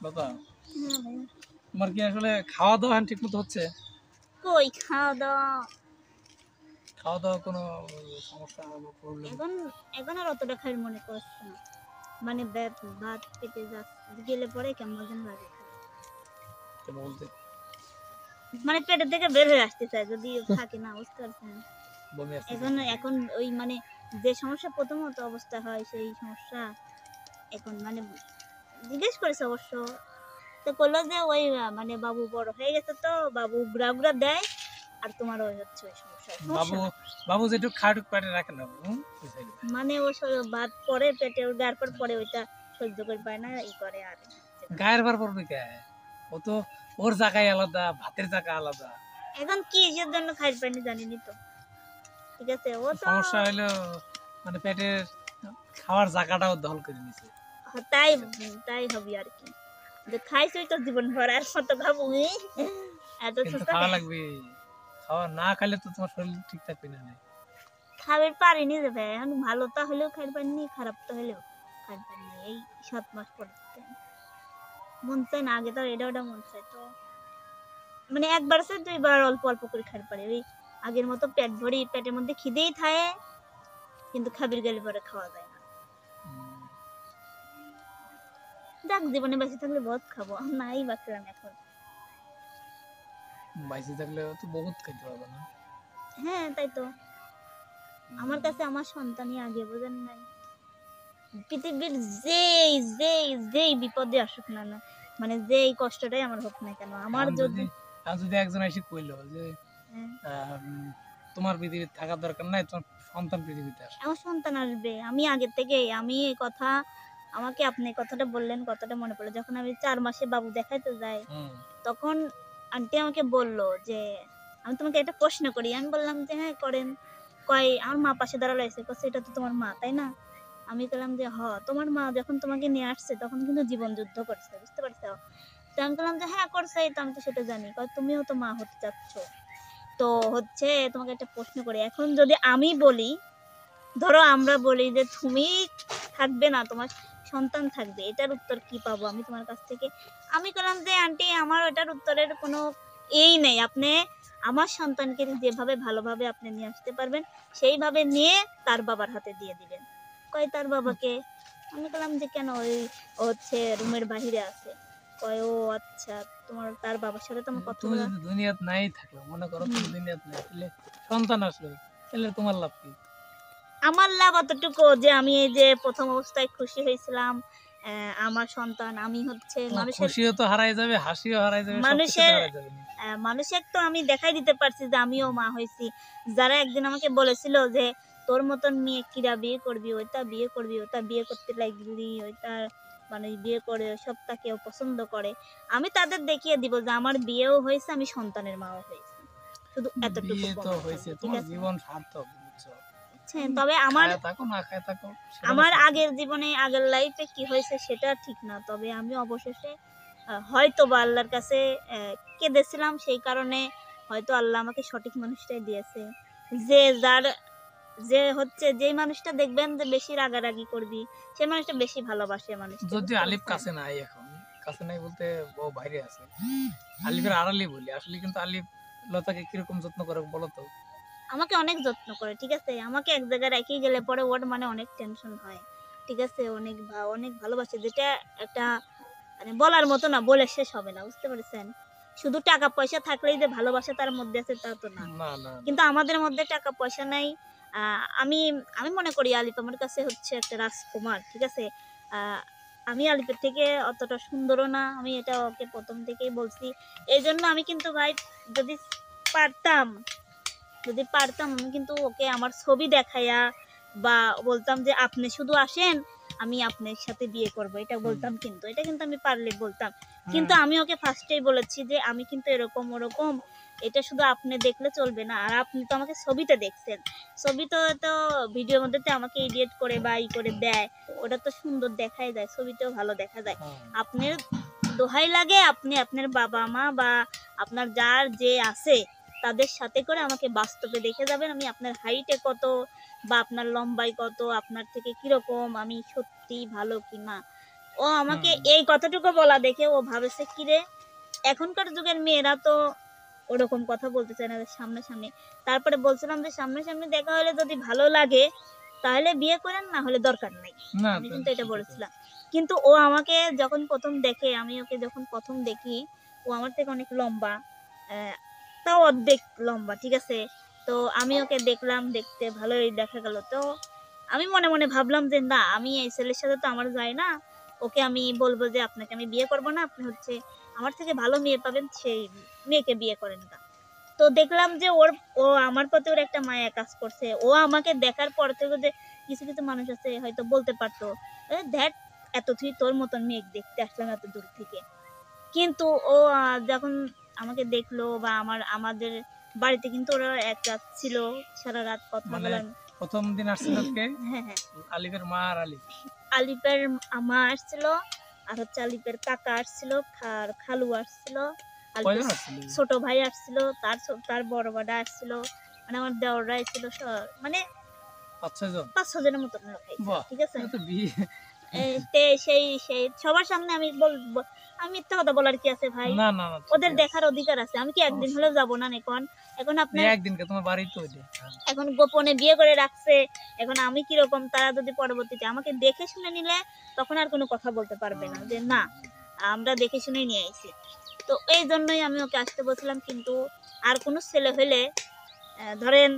বাবা তোমার কি আসলে খাওয়া দাওয়া ঠিক মতো হচ্ছে? কই খাওয়া দাওয়া খাওয়া দাওয়া কোনো সমস্যা প্রবলেম এখন এখন আর অতটা খাই মনে করছে না। মানে ভাত পেটে যাচ্ছে গেলে পরে কেমন যেন লাগে। বলতে? মানে পেটের থেকে বের হয়ে আসতে চায় যদি থাকে না বুঝতে পারছেন? এখন এখন ওই মানে যে সমস্যা প্রথমত অবস্থা হয় সেই সমস্যা এখন মানে জিজ্ঞেস করেছে অবশ্য। তো করল যে ওই মানে বাবু বড় হয়ে গেছে তো বাবু গুড়া গুড়া দেয় আর তোমার ওই হচ্ছে ওই সমস্যা বাবু বাবু যেটু খাটুক পেটে রাখে না। মানে ও ভাত পরে পেটে ওর গার পর পরে ওইটা সহ্য করে পায় না ই করে আর গায়ের বার পড়বে কে? ও তো ওর জায়গায় আলাদা ভাতের জায়গা আলাদা। এখন কি এর জন্য খাইতে পারিনি জানিনি তো। ঠিক আছে ও তো সমস্যা হলো মানে পেটের খাওয়ার জায়গাটাও দখল করে নিছে। তাই তাই হবে আর কি। যে খাইছই তো জীবন ভর আর কত খাব? এত সুস্থ খাওয়া লাগবে। খাওয়া না খেলে তো তোমার শরীর ঠিক থাকবে না খাবার পারিনি যে ভাই এখন ভালো তো হলেও খাইতে পারিনি খারাপ তো হলেও খাইতে পারিনি। এই সাত মাস পরে মন চায় না আগে তো এটা ওটা মন চায় তো। মানে একবার সে দুইবার অল্প অল্প করে খাইতে পারি। ওই আগের মতো পেট ভরি পেটের মধ্যে খিদেই থাকে কিন্তু খাবির গেলে পরে খাওয়া যায় না। যাক জীবনে বেঁচে থাকলে বহুত খাব। নাই বাঁচলাম এখন। বাইসে থাকলে তো বহুত খাইতে পারবে না। হ্যাঁ তাই তো। আমার কাছে আমার সন্তানই আগে বোঝেন নাই। পৃথিবীর যেই যেই যেই বিপদে আসুক না না মানে যেই কষ্টটাই আমার হোক না কেন আমার যদি আর যদি একজন এসে কইলো যে তোমার পৃথিবীতে থাকার দরকার নাই তোমার সন্তান পৃথিবীতে আসে আমার সন্তান আসবে আমি আগের থেকে আমি এই কথা আমাকে আপনি কথাটা বললেন কথাটা মনে পড়ল। যখন আমি চার মাসে বাবু দেখাইতে যাই তখন আন্টি আমাকে বলল যে আমি তোমাকে একটা প্রশ্ন করি। আমি বললাম যে হ্যাঁ করেন। কয় আমার মা পাশে দাঁড়াল এসে কছে এটা তো তোমার মা তাই না? আমি বললাম যে হ তোমার মা যখন তোমাকে নিয়ে আসছে তখন কিন্তু জীবন যুদ্ধ করছে বুঝতে পারছ? তো আমি বললাম যে হ্যাঁ করছে তো আমি তো সেটা জানি। কয় তুমিও তো মা হতে চাচ্ছ। তো হচ্ছে তোমাকে একটা প্রশ্ন করি। এখন যদি আমি বলি, ধরো আমরা বলি যে তুমি থাকবে না, তোমার সন্তান থাকবে, এটার উত্তর কি পাবো আমি তোমার কাছ থেকে? আমি বললাম যে, আন্টি, আমার ওটার উত্তরের কোনো এই নেই। আপনি আমার সন্তানকে যেভাবে ভালোভাবে আপনি নিয়ে আসতে পারবেন, সেইভাবে নিয়ে তার বাবার হাতে দিয়ে দিবেন। কয় তার বাবাকে? আমি বললাম যে, কেন? ওই হচ্ছে রুমের বাহিরে আছে। কয় ও আচ্ছা তোমার তার বাবার সাথে তো আমার কথা তুমি যদি দুনিয়াত নাই থাকল মনে করো তুমি দুনিয়াত নাই তাহলে সন্তান আসলো তাহলে তোমার লাভ কি? আমার লাভ অতটুকু যে আমি এই যে প্রথম অবস্থায় খুশি হয়েছিলাম আমার সন্তান আমি হচ্ছে মানুষের খুশিও তো হারাই যাবে হাসিও হারাই যাবে মানুষের- মানুষের তো আমি দেখাই দিতে পারছি যে আমিও মা হয়েছি। যারা একদিন আমাকে বলেছিল যে তোর মতন মেয়ে কিরা বিয়ে করবি ওইটা বিয়ে করবি ওটা বিয়ে করতে লাগলি ওইটা মানে বিয়ে করে সব তাকেও পছন্দ করে। আমি তাদের দেখিয়ে দিব যে আমার বিয়েও হয়েছে আমি সন্তানের মাও হয়েছি। শুধু এতটুকু হয়েছে তোমার জীবন সার্থক তবে আমার আমার আগের জীবনে আগের লাইফে কি হয়েছে সেটা ঠিক না। তবে আমি অবশেষে হয়তো বা আল্লাহর কাছে কেঁদেছিলাম সেই কারণে হয়তো আল্লাহ আমাকে সঠিক মানুষটাই দিয়েছে। যে যার যে হচ্ছে যেই মানুষটা দেখবেন যে বেশি রাগারাগি করবি সেই মানুষটা বেশি ভালোবাসে মানুষ যদি আলিফ কাছে নাই এখন। কাছে নাই বলতে ও বাইরে আছে। আলিফের আড়ালি বলি। আসলে কিন্তু আলিফ লতাকে কীরকম যত্ন করে বলো তো? আমাকে অনেক যত্ন করে ঠিক আছে? আমাকে এক জায়গায় রেখে গেলে পরে ওর মানে অনেক টেনশন হয়। ঠিক আছে? অনেক অনেক ভালোবাসে। যেটা একটা মানে বলার মতো না বলে শেষ হবে না বুঝতে পেরেছেন? শুধু টাকা পয়সা থাকলেই যে ভালোবাসা তার মধ্যে আছে তা তো না। কিন্তু আমাদের মধ্যে টাকা পয়সা নাই আমি আমি মনে করি আলিপ আমার কাছে হচ্ছে একটা রাজকুমার ঠিক আছে? আমি আলিপের থেকে অতটা সুন্দরও না আমি এটা ওকে প্রথম থেকেই বলছি। এই জন্য আমি কিন্তু ভাই যদি পারতাম যদি পারতাম আমি কিন্তু ওকে আমার ছবি দেখাইয়া বা বলতাম যে আপনি শুধু আসেন আমি আপনার সাথে বিয়ে করব। এটা বলতাম কিন্তু এটা কিন্তু আমি পারলে বলতাম। কিন্তু আমি ওকে ফার্স্টেই বলেছি যে আমি কিন্তু এরকম ওরকম এটা শুধু আপনি দেখলে চলবে না আর আপনি তো আমাকে ছবিতে দেখছেন। ছবি তো তো ভিডিওর মধ্যে তো আমাকে এডিট করে বা ই করে দেয় ওটা তো সুন্দর দেখাই যায় ছবিতেও ভালো দেখা যায়। হ্যাঁ। আপনার দোহাই লাগে আপনি আপনার বাবা মা বা আপনার যার যে আছে তাদের সাথে করে আমাকে বাস্তবে দেখে যাবেন আমি আপনার হাইটে কত বা আপনার লম্বাই কত আপনার থেকে কীরকম আমি সত্যি ভালো কি না ও আমাকে এই কথাটুকু বলা দেখে ও ভাবেছে কিরে এখনকার যুগের মেয়েরা তো ওরকম কথা বলতে চায় না সামনাসামনি। তারপরে বলছিলাম যে সামনাসামনি দেখা হলে যদি ভালো লাগে তাহলে বিয়ে করেন না হলে দরকার নাই। আমি কিন্তু এটা বলেছিলাম। কিন্তু ও আমাকে যখন প্রথম দেখে আমি ওকে যখন প্রথম দেখি ও আমার থেকে অনেক লম্বা তাও অর্ধেক লম্বা ঠিক আছে? তো আমি ওকে দেখলাম দেখতে ভালোই দেখা গেল। তো আমি মনে মনে ভাবলাম যে না আমি এই ছেলের সাথে তো আমার যায় না। ওকে আমি বলব যে আপনাকে আমি বিয়ে করব না আপনি হচ্ছে আমার থেকে ভালো মেয়ে পাবেন সেই মেয়েকে বিয়ে করেন না। তো দেখলাম যে ওর ও আমার প্রতি ওর একটা মায়া কাজ করছে। ও আমাকে দেখার পর থেকে যে কিছু কিছু মানুষ আছে হয়তো বলতে পারতো দেখ এত তুই তোর মতন মেয়ে দেখতে আসলাম এত দূর থেকে। কিন্তু ও যখন আমাকে দেখল বা আমার আমাদের বাড়িতে কিন্তু ওরা এক রাত ছিল সারা রাত কথা মানে বললাম প্রথম দিন আসছিল হ্যাঁ হ্যাঁ। আলিফের মা আর আলিফ। আলিপের মা আসছিল আর হচ্ছে আলিপের কাকা আসছিল আর খালু আসছিল ছোট ভাই আসছিল তার তার বড় বাডা আসছিল মানে আমার দেওররা আসছিল সব- মানে পাঁচ ছয় জন পাঁচ ছ জনের মতন লোক ঠিক আছে? সেই সেই সবার সামনে আমি বলব আমি মিথ্যা কথা বলার কি আছে ভাই? না না ওদের দেখার অধিকার আছে। আমি কি একদিন হলেও যাব না এখন এখন এই আপনার একদিনকে তোমার বাড়ি তো এখন গোপনে বিয়ে করে রাখছে। এখন আমি কীরকম তারা যদি পরবর্তীতে আমাকে দেখে শুনে নিলে তখন আর কোনো কথা বলতে পারবে না। যে না আমরা দেখে শুনে নিয়ে আইছি। তো এই জন্যই আমি ওকে আসতে বলছিলাম কিন্তু আর কোনো ছেলে হলে ধরেন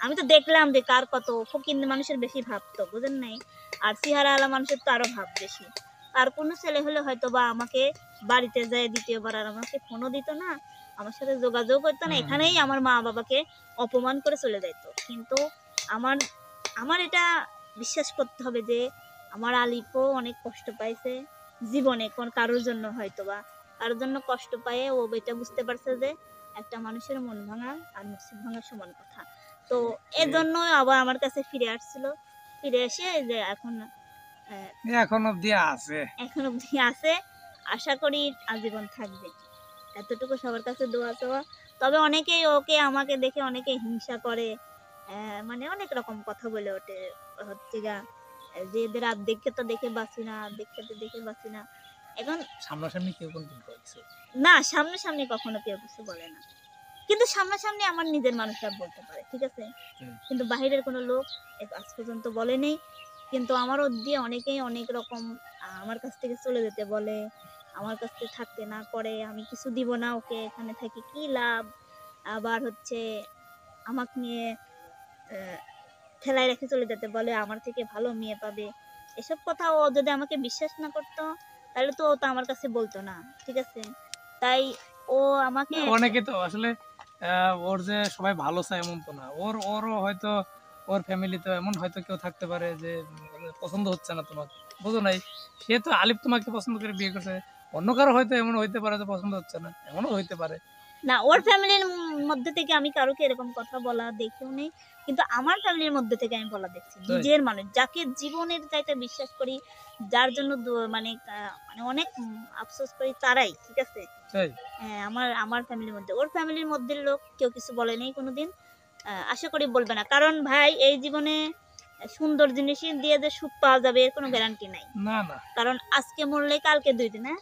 আমি তো দেখলাম যে কার কত ফকির মানুষের বেশি ভাবতো বুঝেন নাই? আর সিহারা আলা মানুষের তো আরও ভাব বেশি। আর কোনো ছেলে হলে হয়তো বা আমাকে বাড়িতে যায় দ্বিতীয়বার আর আমাকে ফোনও দিত না আমার সাথে যোগাযোগ করতো না এখানেই আমার মা বাবাকে অপমান করে চলে যেত কিন্তু আমার আমার এটা বিশ্বাস করতে হবে যে আমার আলিপও অনেক কষ্ট পাইছে জীবনে কোন কারোর জন্য হয়তো বা কারোর জন্য কষ্ট পায়ে ও এটা বুঝতে পারছে যে একটা মানুষের মন ভাঙা আর নসিব ভাঙার সমান কথা। তো এজন্য আবার আমার কাছে ফিরে আসছিল। ফিরে এসে যে এখন এখন অব্দি আছে। এখন অবধি আছে। আশা করি আজীবন থাকবে। এতটুকু সবার কাছে দোয়া চাওয়া। তবে অনেকেই ওকে আমাকে দেখে অনেকে হিংসা করে মানে অনেক রকম কথা বলে ওঠে। হচ্ছে গা যে এদের আর্ধেককে তো দেখে বাঁচি না আর্ধেককে তো দেখে বাঁচি না। এখন সামনাসামনি কেউ না সামনাসামনি কখনো কেউ কিছু বলে না। কিন্তু সামনাসামনি আমার নিজের মানুষরা বলতে পারে ঠিক আছে? কিন্তু বাহিরের কোনো লোক আজ পর্যন্ত বলে নেই। কিন্তু আমার দিয়ে অনেকেই অনেক রকম আমার কাছ থেকে চলে যেতে বলে আমার কাছ থেকে থাকতে না করে আমি কিছু দিব না ওকে এখানে থাকি কি লাভ? আবার হচ্ছে আমাকে নিয়ে ঠেলায় রেখে চলে যেতে বলে আমার থেকে ভালো মেয়ে পাবে। এসব কথা ও যদি আমাকে বিশ্বাস না করতো তাহলে তো ও তো আমার কাছে বলতো না ঠিক আছে? তাই ও আমাকে অনেকে তো আসলে ওর যে সবাই ভালো চায় এমন তো না। ওর, ওরও হয়তো ওর ফ্যামিলিতে এমন হয়তো কেউ থাকতে পারে যে পছন্দ হচ্ছে না তোমাকে বুঝো নাই? সে তো আলিফ তোমাকে পছন্দ করে বিয়ে করছে। অন্য কারও হয়তো এমন হইতে পারে যে পছন্দ হচ্ছে না। এমনও হইতে পারে। না ওর ফ্যামিলির মধ্যে থেকে আমি কারোকে এরকম কথা বলা দেখেও নেই কিন্তু আমার ফ্যামিলির মধ্যে থেকে আমি বলা দেখছি। নিজের মানুষ যাকে জীবনের চাইতে বিশ্বাস করি যার জন্য মানে মানে অনেক আফসোস করি তারাই ঠিক আছে? হ্যাঁ আমার আমার ফ্যামিলির মধ্যে। ওর ফ্যামিলির মধ্যে লোক কেউ কিছু বলে নেই কোনোদিন আশা করি বলবে না। কারণ ভাই এই জীবনে সুন্দর জিনিস দিয়ে যে সুখ পাওয়া যাবে এর কোনো গ্যারান্টি নাই। না না। কারণ আজকে মরলে কালকে দুই দিন হ্যাঁ?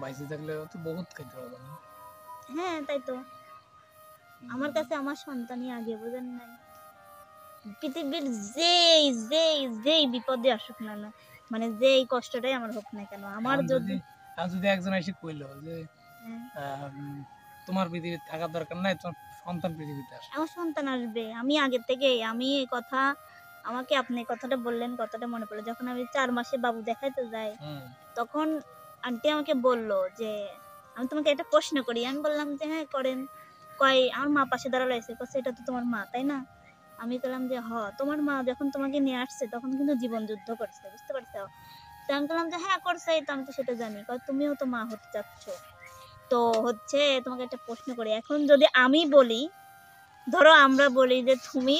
বাইসে থাকলে তো বহুত খাইতে পারবে না। হ্যাঁ তাই তো। আমার কাছে আমার সন্তানই আগে বোঝেন নাই? পৃথিবীর যেই যেই যেই বিপদে আসুক না না মানে যেই কষ্টটাই আমার হোক না কেন আমার যদি আর যদি একজন এসে কইলো যে হ্যাঁ, তোমার পৃথিবীতে থাকার দরকার নাই তোমার সন্তান পৃথিবীতে আসে আমার সন্তান আসবে। আমি আগে থেকে আমি এই কথা আমাকে আপনি কথাটা বললেন কথাটা মনে পড়ল। যখন আমি চার মাসে বাবু দেখাইতে যাই তখন আন্টি আমাকে বলল যে আমি তোমাকে একটা প্রশ্ন করি। আমি বললাম যে হ্যাঁ করেন। কয়, আমার মা পাশে দাঁড়াল। এসে কচ্ছে এটা তো তোমার মা, তাই না? আমি বললাম যে, হ, তোমার মা যখন তোমাকে নিয়ে আসছে, তখন কিন্তু জীবন যুদ্ধ করছে, বুঝতে পারছ? তো আমি বললাম যে হ্যাঁ করছে তো আমি তো সেটা জানি। কয়, তুমিও তো মা হতে চাচ্ছ। তো হচ্ছে, তোমাকে একটা প্রশ্ন করি। এখন যদি আমি বলি, ধরো আমরা বলি যে, তুমি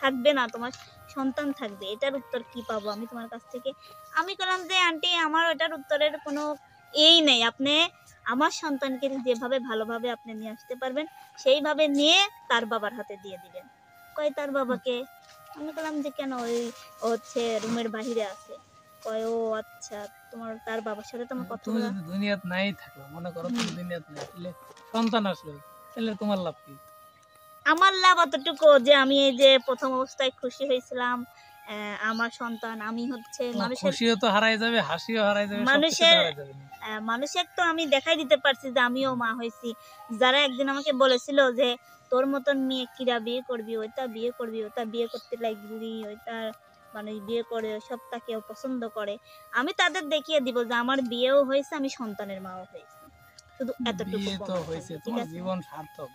থাকবে না, তোমার সন্তান থাকবে। এটার উত্তর কি পাবো আমি তোমার কাছ থেকে? আমি বললাম যে, আন্টি, আমার ওটার উত্তরের কোনো এই নেই। আপনি আমার সন্তানকে যেভাবে ভালোভাবে আপনি নিয়ে আসতে পারবেন সেইভাবে নিয়ে তার বাবার হাতে দিয়ে দিবেন। কয় তার বাবাকে? আমি বললাম যে কেন ওই হচ্ছে রুমের বাহিরে আছে? কয় ও আচ্ছা তোমার তার বাবার সাথে তোমার কথা বলা দুনিয়াত নাই মনে করো তুমি দুনিয়াত নাই তাহলে সন্তান আসলো তাহলে তোমার লাভ কি? আমার লাভ অতটুকু যে আমি এই যে প্রথম অবস্থায় খুশি হয়েছিলাম আমার সন্তান আমি হচ্ছে মানুষের খুশিও তো হারাই যাবে হাসিও হারাই যাবে মানুষের- মানুষের তো আমি দেখাই দিতে পারছি যে আমিও মা হয়েছি। যারা একদিন আমাকে বলেছিল যে তোর মতন মেয়ে কিরা বিয়ে করবি ওইটা বিয়ে করবি ওটা বিয়ে করতে লাগলি ওইটা মানে বিয়ে করে সব তাকেও পছন্দ করে। আমি তাদের দেখিয়ে দিব যে আমার বিয়েও হয়েছে আমি সন্তানের মাও হয়েছি। শুধু এতটুকু হয়েছে জীবন সার্থক।